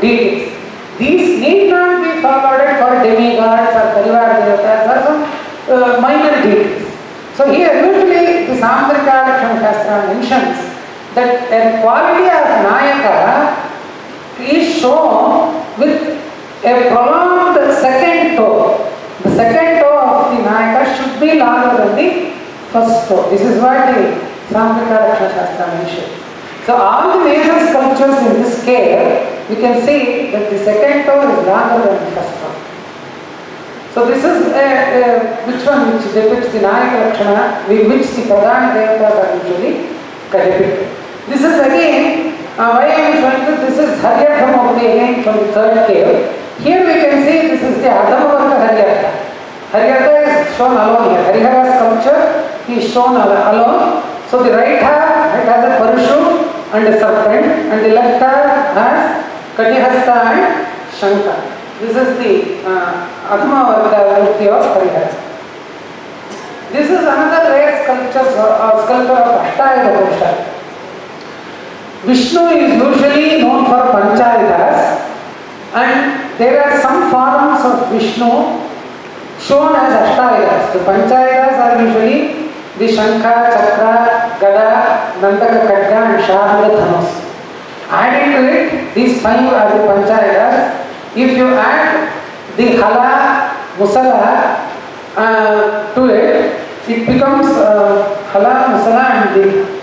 deities. These need not be forwarded for demigods or Parivar Devatas or some uh, minor deities. So here usually the Samudrika Shastra mentions that the quality of Nayaka is shown with a prolonged second toe. The second toe of the Nayaka should be longer than the first toe. This is what the Samudrika Shastra mentions. So all the major sculptures in this scale, you can see that the second toe is longer than the first toe. So this is a, a, which one which depicts the Nayaka Lakshana, which the Pradhana Devatas are usually depicted. This is again, uh, why I am showing this, this is Haryarthamurti again from the third cave. Here we can see this is the Adhamavarta Haryartha. Haryartha is shown alone here. Harihara sculpture he is shown al- alone. So the right half it has a Parashu and a serpent and the Katihasta and Shankar. This is the uh, Adhamavarta Murti of Harihara. This is another rare sculpture, uh, sculpture of Purusha. Vishnu is usually known for Panchayudhas and there are some forms of Vishnu shown as Ashtayudhas. The Panchayudhas are usually the Shankha, Chakra, Gada, Nandaka Khadga and Sharanga Dhanus. Adding to it, these five are the Panchayudhas. If you add the Hala, Musala uh, to it, it becomes uh, Hala, Musala and the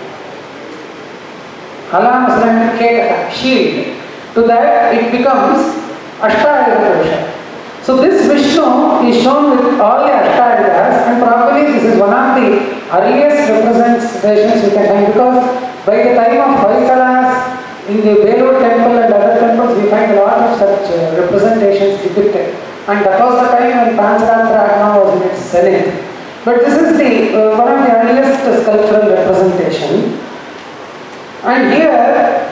Hala, Musala and Khetaka, shield. To that it becomes Ashtayudha Purusha. So this Vishnu is shown with all the Ashtayudhas and probably this is one of the earliest representations we can find because by the time of Hoysalas in the Belur temple and other temples we find a lot of such uh, representations depicted and that was the time when Pancharatra Agama was in its zenith. But this is the uh, one of the earliest sculptural representation and here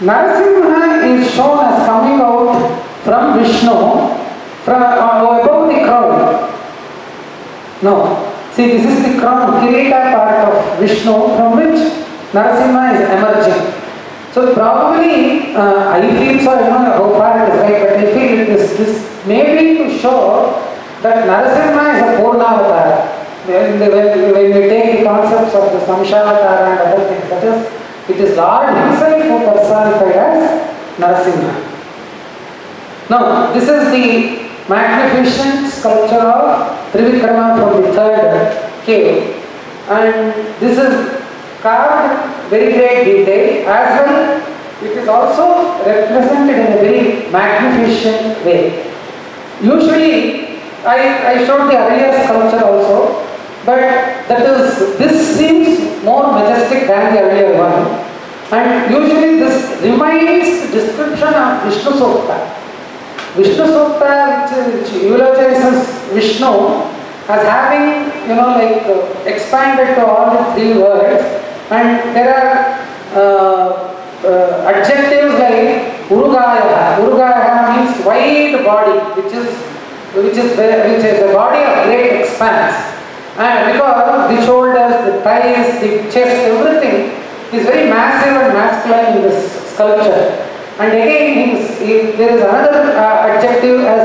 Narasimha is shown as coming out from Vishnu from uh, above the crown. No. See, this is the crown, Kirita part of Vishnu from which Narasimha is emerging. So probably, uh, I feel so, I don't know how far it is right, but I feel this, this may be to show that Narasimha is a Purnavatar. When, when, when we take the concepts of the Samshavatara and other things, that is, it is Lord himself who personified as Narasimha. Now, this is the magnificent sculpture of Trivikrama from the third cave. And this is carved very great detail as well. It is also represented in a very magnificent way. Usually, I, I showed the earlier sculpture also, but that is, this seems more majestic than the earlier one. And usually this reminds description of Vishnu Sukta. Vishnu Sukta, which, which eulogizes Vishnu as having, you know, like uh, expanded to all the three words, and there are uh, uh, adjectives like Urugaya. Urugaya means wide body, which is which is which is a body of great expanse, and because the shoulders, the thighs, the chest, everything is very massive and masculine in this sculpture. And again, is, he, there is another uh, adjective as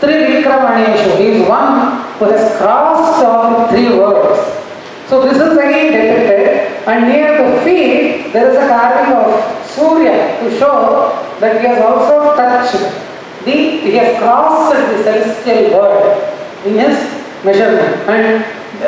Trivikramaneshu. He is one who has crossed all three worlds. So this is again depicted, and near the feet there is a carving of Surya to show that he has also touched the, he has crossed the celestial world in his measurement. And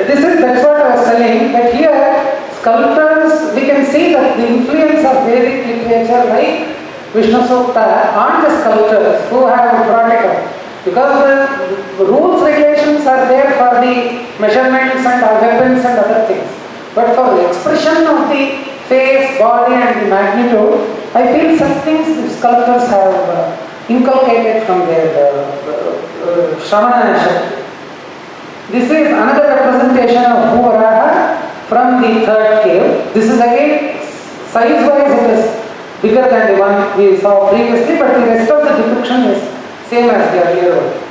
this is that's what I was telling that here sculptors we can see that the influence of Vedic literature like Vishnu Sukta on the sculptors who have brought it up. Because the rules, regulations are there for the measurements and weapons and other things. But for the expression of the face, body and the magnitude, I feel such things the sculptors have uh, inculcated from their uh, uh, uh, Shravana Shakti. This is another representation of Bhuvaraha from the third cave. This is again size wise it is bigger than the one we saw previously, but the rest of the depiction is same as the earlier one.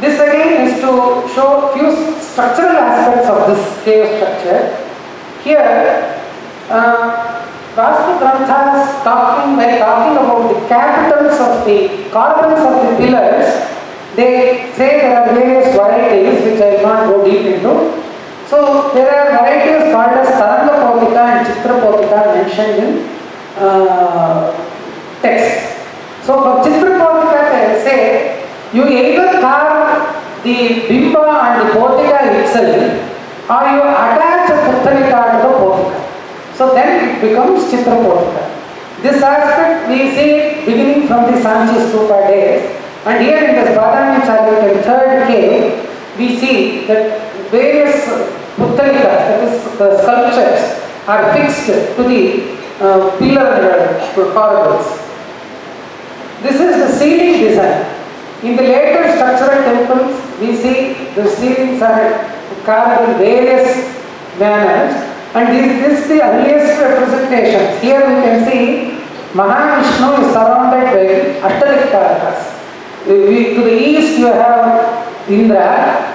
This again is to show few structural aspects of this cave structure. Here, uh, Vastu Granthas talking by talking about the capitals of the columns of the pillars, they say there are various varieties which I will not go deep into. So there are varieties called as Taranga Potika and Chitra Potika mentioned in uh, text. So for Chitra Potika they say you either carve the Bimba and the Potika itself or you attach a Puttalika to the Potika. So then it becomes Chitra Potika. This aspect we see beginning from the Sanchi Stupa days and here in this Badami Charita third cave we see that various Puttalikas, that is the sculptures are fixed to the uh, pillar corridors. This is the ceiling design. In the later structural temples, we see the ceilings are carved in various manners and this, this is the earliest representations. Here we can see Mahavishnu is surrounded by Ashtadikpalakas. We- To the east you have Indra,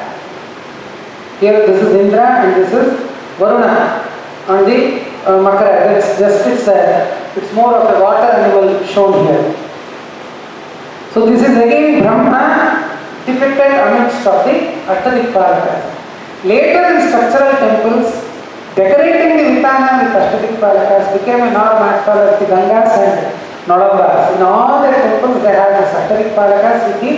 here this is Indra and this is Varuna on the uh, Makara. That's just it's, a, it's more of a water animal shown here. So this is again Brahma depicted amidst of the Ashtadikpalakas. Later in structural temples, decorating the Vitana with Ashtadikpalakas became a norm as far as the Gangas and Nodambas. In all the temples they have the Ashtadikpalakas with the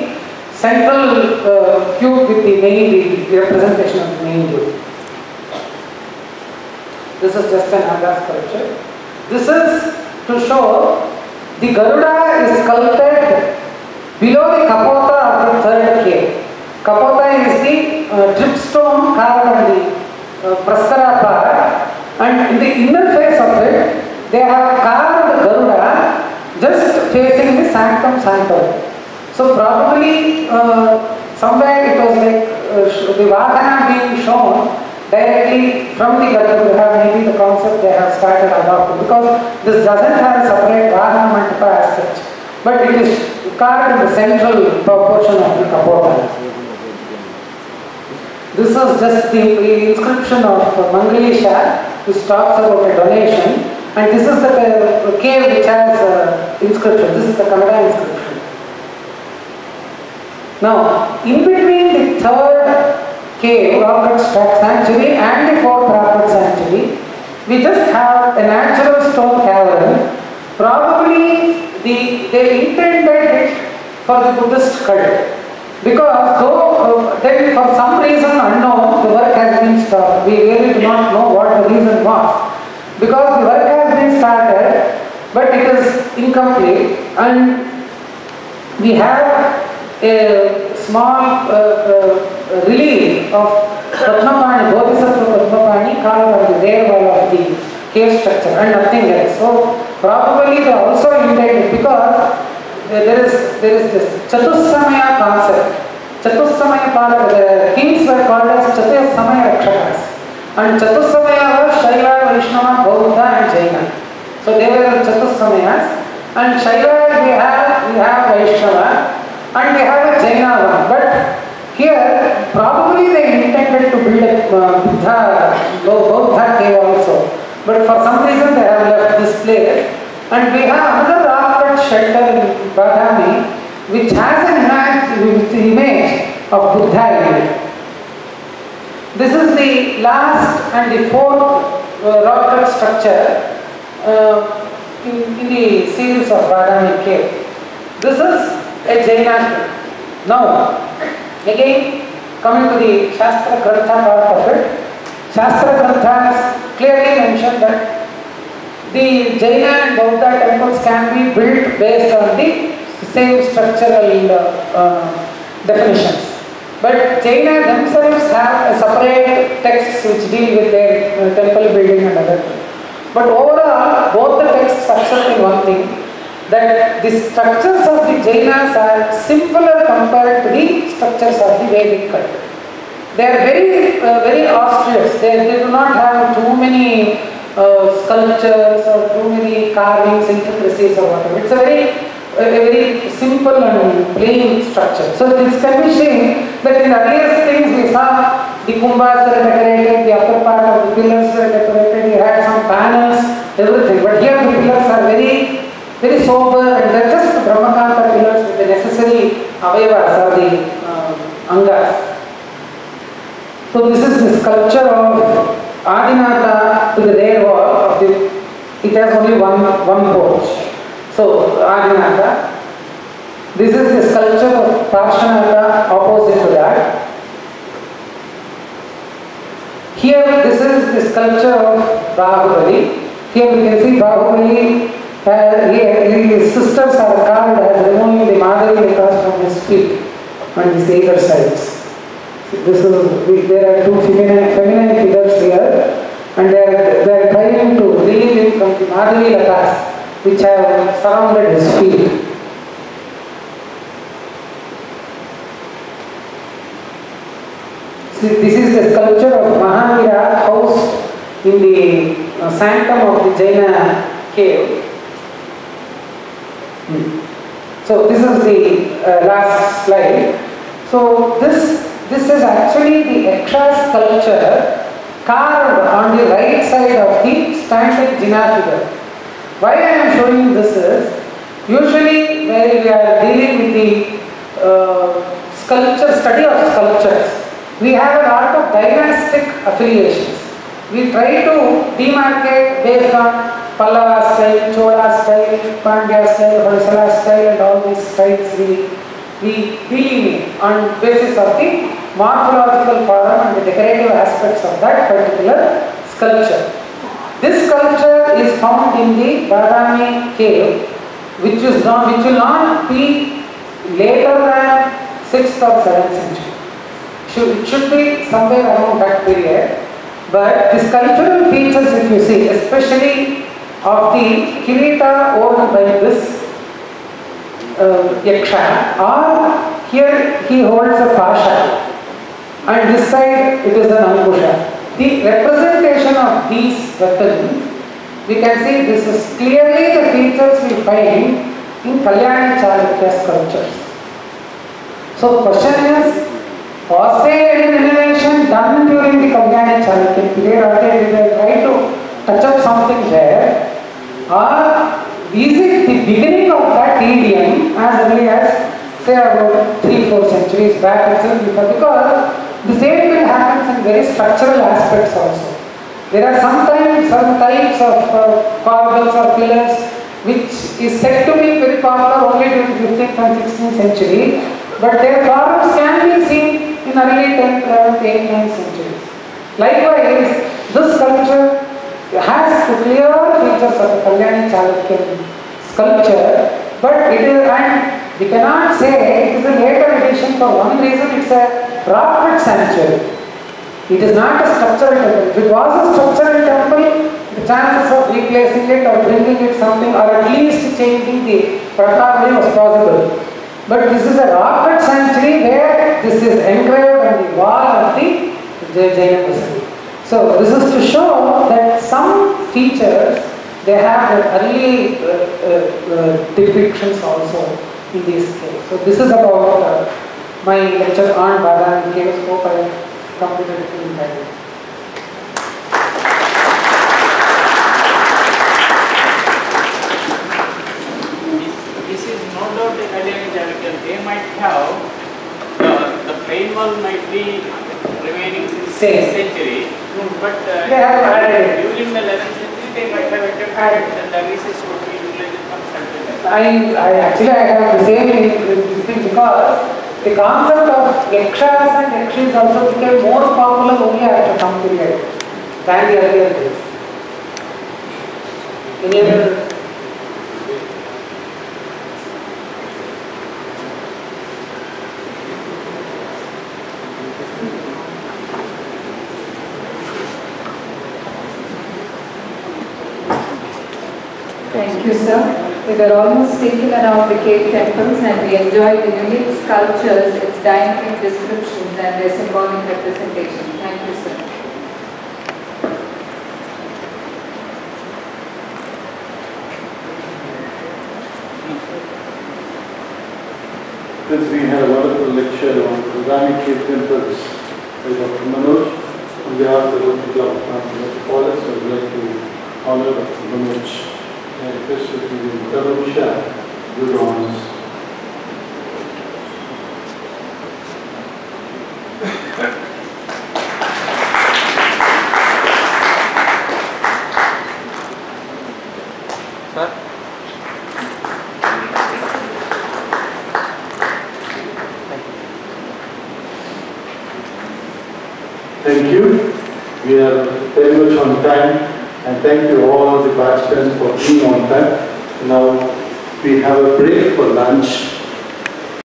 central uh, cube with the main the representation of the main cube. This is just an Anga sculpture. This is to show the Garuda is sculpted below the Kapota of the third cave. Kapota is the uh, dripstone carved on the uh, Praskara part and in the inner face of it they have carved Garuda just facing the Sanctum Sanctorum. So probably uh, somewhere it was like uh, the Vahana being shown directly from the Garbhagriha, maybe the concept they have started adopting because this doesn't have a separate Vahana Mantapa as such, but it is carved in the central proportion of the Kapota. This is just the inscription of Mangalisha which talks about a donation and this is the cave which has inscription. This is the Kannada inscription. Now, in between the third cave, Stack Sanctuary and the fourth Robert Sanctuary, we just have a natural stone cavern. Probably the, they intended it for the Buddhist cult. Because though uh, then for some reason unknown, the work has been stopped. We really do not know what the reason was. Because the work has been started, but it is incomplete and we have a small uh, uh, relief of Padmapani, Bodhisattva Padmapani on the rear of the cave structure and nothing else. So probably they also intended because there is there is this Chatussamaya concept. Chatussamaya Palaka, the kings were called as Chatussamaya Rakshakas. And Chatussamaya was Shaiva, Vaishnava, Bauddha and Jaina. So they were Chatussamayas. And Shaiva we have we have Vaishnava and we have a Jaina one. But here probably they intended to build a Buddha, cave also. But for some reason they have left this place. And we have another rock cut shelter in Badami which has an with the image of Buddha. This is the last and the fourth uh, rock cut structure uh, in, in the series of Badami cave. This is a Jaina. Now, again coming to the Shastra Grantha part of it, Shastra Granthas clearly mentioned that the Jaina and Bauddha temples can be built based on the same structural uh, uh, definitions. But Jaina themselves have separate texts which deal with their uh, temple building and other things. But overall, both the texts accept one thing that the structures of the Jainas are simpler compared to the structures of the Vedic cult. They are very, uh, very austere. They, they do not have too many sculptures or too many carvings, intricacies or whatever. It's a very, a very simple and plain structure. So be seen that in earliest things we saw the kumbhas were decorated, the upper part of the pillars were decorated, we had some panels everything. But here the pillars are very, very sober and they're just Brahmakanta pillars with the necessary avayavas or the uh, angas. So this is the sculpture of Adinatha to the rear wall of the, it has only one, one porch. So Adinatha. This is the sculpture of Parshanatha opposite to that. Here, this is the sculpture of Bahubali. Here we can see Bahubali, uh, here his sisters are carved as removing the Madhavi Vikas from his feet on his either sides. This is, there are two feminine, feminine figures here and they are, they are trying to relieve him from the Madhavi Latas which have surrounded his feet. See, this is the sculpture of Mahavira housed in the uh, sanctum of the Jaina cave. Hmm. So this is the uh, last slide. So this this is actually the Yaksha sculpture carved on the right side of the standing Jina figure. Why I am showing this is usually when we are dealing with the uh, sculpture study of sculptures we have a lot of dynastic affiliations. We try to demarcate based on Pallava style, Chola style, Pandya style, Hoysala style and all these styles we, we delineate on basis of the morphological form and the decorative aspects of that particular sculpture. This sculpture is found in the Badami cave which, is not, which will not be later than 6th or 7th century should, it should be somewhere around that period. But the sculptural features, if you see, especially of the Kirita worn by this uh, Yaksha, or here he holds a Pasha, and this side it is an Angusha. The representation of these weapons, we can see this is clearly the features we find in Kalyani Chalukya sculptures. So the question is, was there any innovation done during the Kalyani Chalukya period or did they try to touch up something there? Or is it beginning of that idiom as early as say about 3-4 centuries back itself before because the same thing happens in very structural aspects also. There are sometimes some types of uh, corbels or pillars which is said to be very popular only during 15th and 16th century but their forms can be seen in early 10th, 11th, 8th, 9th centuries. Likewise, this sculpture has clear features of Kalyani Chalukyan sculpture, but it is, and we cannot say it is a later addition for one reason, it's a rock sanctuary. It is not a structural temple. If it was a structural temple, the chances of replacing it or bringing it something or at least changing the Pratapali was possible. But this is a rock cut sanctuary where this is engraved on the wall of the Jaina Basadi. So this is to show that some features they have the early uh, uh, uh, depictions also in this case. So this is about uh, my lecture on Badami caves. Hope I completed it in time. they might have, uh, the plain wall might be remaining since Same. century, but uh, They have added during the 11th I, I actually I have the same thing because the concept of yakshas and yakshis also became more popular only after some period than the earlier days. Any other? Thank you, sir. We were almost taken around the cave temples and we enjoyed the unique sculptures, its dynamic descriptions and their symbolic representation. Thank you, sir. Since we had a wonderful lecture on Islamic cave temples by Dr. Manoj, on behalf of the Local Club of Metropolis, I would like to honor Dr. Manoj. I request you to give Dharam Shah good